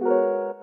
You